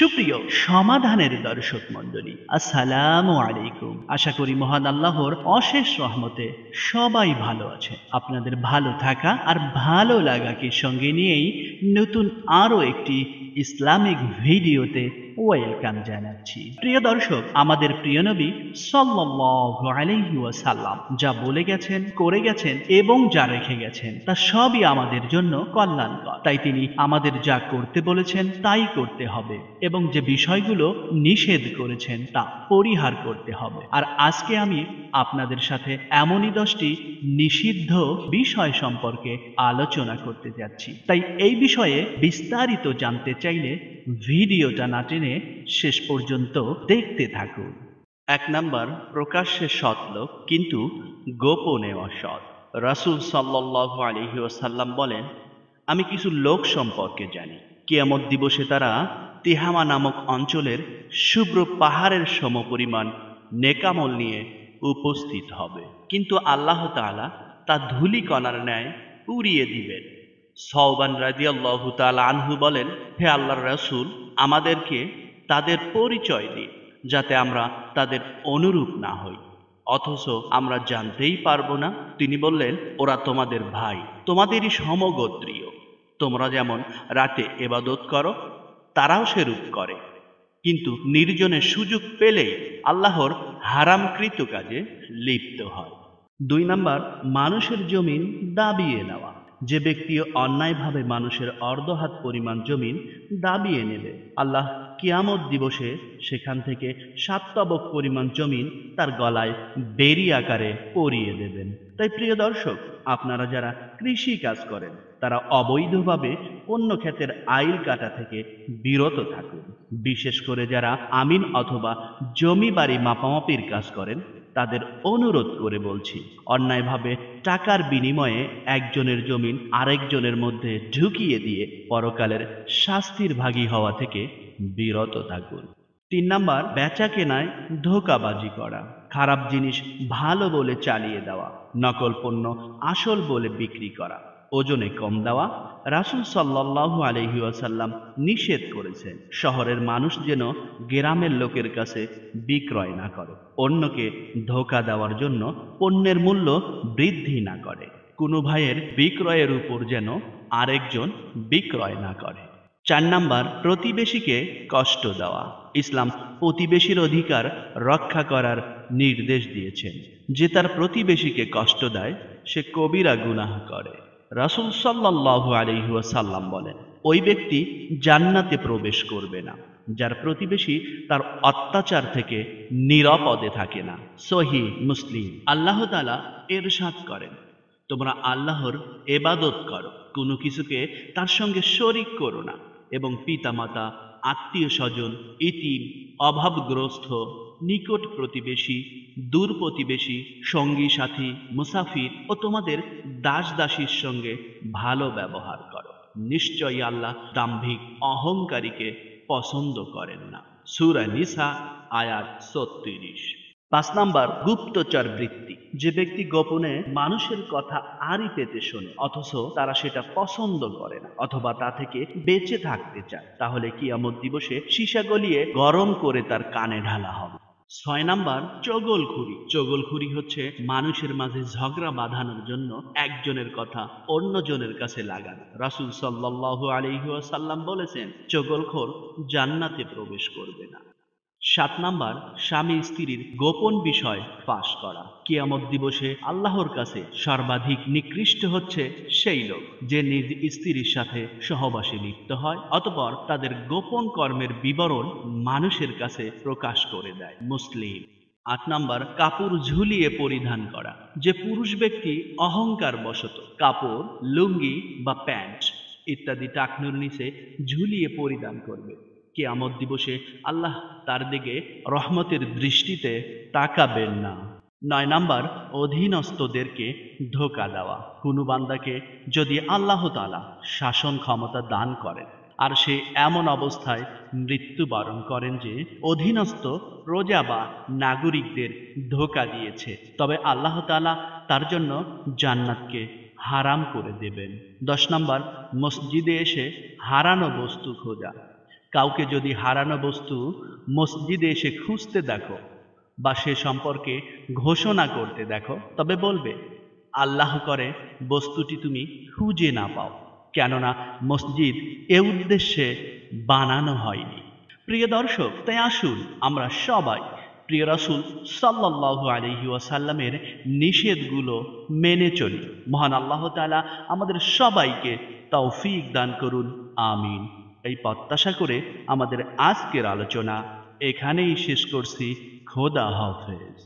সুপ্রিয় সমাধানের দর্শক মণ্ডলী, আসসালামু আলাইকুম। আশা করি মহান আল্লাহর অশেষ রহমতে সবাই ভালো আছে। আপনাদের ভালো থাকা আর ভালো লাগাকে সঙ্গে নিয়েই নতুন আরও একটি ইসলামিক ভিডিওতে ওয়েলকাম জানাচ্ছি। প্রিয় দর্শক, আমাদের প্রিয় নবী ওয়াসাল্লাম যা বলে গেছেন, করে গেছেন এবং যা রেখে গেছেন, তা সবই আমাদের জন্য কল্যাণকর। তাই তিনি আমাদের যা করতে বলেছেন, তাই করতে হবে। এবং যে বিষয়গুলো নিষেধ করেছেন তা পরিহার করতে হবে। আর আজকে আমি আপনাদের সাথে এমনই দশটি নিষিদ্ধ বিষয় সম্পর্কে আলোচনা করতে যাচ্ছি। তাই এই বিষয়ে বিস্তারিত জানতে চাইলে ভিডিওটা না টেনে শেষ পর্যন্ত দেখতে থাকুন। এক নাম্বার, প্রকাশ্যে সৎ লোক কিন্তু গোপনে অসৎ। রাসুল সাল্লাহ আলহি ওসাল্লাম বলেন, আমি কিছু লোক সম্পর্কে জানি। কিয়ামত দিবসে তারা তিহামা নামক অঞ্চলের শুভ্র পাহাড়ের সমপরিমাণ নেকামল নিয়ে উপস্থিত হবে। কিন্তু আল্লাহ তাআলা তা ধুলি কণার ন্যায় উড়িয়ে দিবেন। সৌবান রাজিয়াল্লাহু তাআলা আনহু বলেন, হে আল্লাহর রাসূল, আমাদেরকে তাদের পরিচয় দিন, যাতে আমরা তাদের অনুরূপ না হই। অথচ আমরা জানতেই পারব না। তিনি বললেন, ওরা তোমাদের ভাই, তোমাদেরই সমগোত্রীয়। তোমরা যেমন রাতে এবাদত করো তারাও সেরূপ করে। কিন্তু নির্জনে সুযোগ পেলে আল্লাহর হারামকৃত কাজে লিপ্ত হয়। দুই নাম্বার, মানুষের জমিন দাবিয়ে নেওয়া। যে ব্যক্তি অন্যায়ভাবে মানুষের অর্ধহাত পরিমাণ জমিন দাবিয়ে নেবে, আল্লাহ কিয়ামত দিবসে সেখান থেকে সাত তবক পরিমাণ জমিন তার গলায় বেরি আকারে পরিয়ে দেবেন। তাই প্রিয় দর্শক, আপনারা যারা কৃষি কাজ করেন, তারা অবৈধভাবে অন্য ক্ষেতের আইল কাটা থেকে বিরত থাকুন। বিশেষ করে যারা আমিন অথবা জমি বাড়ি মাপামাপির কাজ করেন তাদের অনুরোধ করে বলছি, অন্যায়ভাবে টাকার বিনিময়ে একজনের জমিন আরেকজনের মধ্যে ঢুকিয়ে দিয়ে পরকালের শাস্তির ভাগী হওয়া থেকে বিরত থাকুন। তিন নাম্বার, বেচা কেনায় ধোকাবাজি করা। খারাপ জিনিস ভালো বলে চালিয়ে দেওয়া, নকল পণ্য আসল বলে বিক্রি করা। ওজনে কম দেওয়া রাসুল সাল্লাহ আলহি আসাল্লাম নিষেধ করেছেন শহরের মানুষ যেন গ্রামের লোকের কাছে বিক্রয় না করে, অন্যকে ধোকা দেওয়ার জন্য পণ্যের মূল্য বৃদ্ধি না করে। কোনো ভাইয়ের বিক্রয়ের উপর যেন আরেকজন বিক্রয় না করে। চার নাম্বার, প্রতিবেশীকে কষ্ট দেওয়া। ইসলাম প্রতিবেশীর অধিকার রক্ষা করার নির্দেশ দিয়েছেন। যে তার প্রতিবেশীকে কষ্ট দেয়, সে কবিরা গুনাহ করে। রাসুল সাল্লাহ আলহিহাসাল্লাম বলেন, ওই ব্যক্তি জান্নাতে প্রবেশ করবে না, যার প্রতিবেশী তার অত্যাচার থেকে নিরাপদে থাকে না। সহি মুসলিম, আল্লাহ তালা এর সাথ করেন, তোমরা আল্লাহর এবাদত করো, কোনো কিছুকে তার সঙ্গে শরিক করো না এবং পিতামাতা, আত্মীয় স্বজন, ইতিম, অভাবগ্রস্ত নিকট প্রতিবেশী, দূর প্রতিবেশী, সঙ্গী, সাথী, মুসাফির ও তোমাদের দাস দাসীর সঙ্গে ভালো ব্যবহার করো। নিশ্চয়ই আল্লাহ দাম্ভিক অহংকারীকে পছন্দ করেন না। সুরা নিসা, আয়াত ছত্রিশ। পাঁচ নাম্বার, গুপ্তচর বৃত্তি। যে ব্যক্তি গোপনে মানুষের কথা আরই পেতে শোনে, অথচ তারা সেটা পছন্দ করে না, অথবা তা থেকে বেঁচে থাকতে চায়, তাহলে কিয়ামত দিবসে সীসা গলিয়ে গরম করে তার কানে ঢালা হবে। ছয় নাম্বার, চগলখুরি। চগলখুরি হচ্ছে মানুষের মাঝে ঝগড়া বাঁধানোর জন্য একজনের কথা অন্যজনের কাছে লাগানো। রাসুল সাল্লাহ আলিহাসাল্লাম বলেছেন, চগলখোর জান্নাতে প্রবেশ করবে না। সাত নাম্বার, স্বামী স্ত্রীর গোপন বিষয় ফাঁস করা। কিয়ামত দিবসে আল্লাহর কাছে সর্বাধিক নিকৃষ্ট হচ্ছে সেই লোক, যে নিজ স্ত্রীর সাথে সহবাসে লিপ্ত হয়, অতপর তাদের গোপন কর্মের বিবরণ মানুষের কাছে প্রকাশ করে দেয়, মুসলিম। আট নাম্বার, কাপড় ঝুলিয়ে পরিধান করা, যে পুরুষ ব্যক্তি অহংকার বশত কাপড়, লুঙ্গি বা প্যান্ট ইত্যাদি টাকনুর নিচে ঝুলিয়ে পরিধান করবে। কেয়ামত দিবসে আল্লাহ তার দিকে রহমতের দৃষ্টিতে তাকাবেন না। নয় নাম্বার, অধীনস্থদেরকে ধোকা দেওয়া। কোনো বান্দাকে যদি আল্লাহ তালা শাসন ক্ষমতা দান করেন, আর সে এমন অবস্থায় মৃত্যুবরণ করেন যে অধীনস্থ প্রজা বা নাগরিকদের ধোকা দিয়েছে, তবে আল্লাহ তালা তার জন্য জান্নাতকে হারাম করে দেবেন। দশ নম্বর, মসজিদে এসে হারানো বস্তু খোঁজা। কাউকে যদি হারানো বস্তু মসজিদে এসে খুঁজতে দেখো বা সে সম্পর্কে ঘোষণা করতে দেখো, তবে বলবে, আল্লাহ করে বস্তুটি তুমি খুঁজে না পাও, কেননা মসজিদ এ উদ্দেশ্যে বানানো হয়নি। প্রিয় দর্শক, তাই আসুন আমরা সবাই, প্রিয় রাসূল সাল্লাল্লাহু আলাইহি ওয়াসাল্লামের নিষেধগুলো মেনে চলি। মহান আল্লাহ তাআলা আমাদের সবাইকে তৌফিক দান করুন, আমিন। এই প্রত্যাশা করে আমাদের আজকের আলোচনা এখানেই শেষ করছি। খোদা হাফেজ।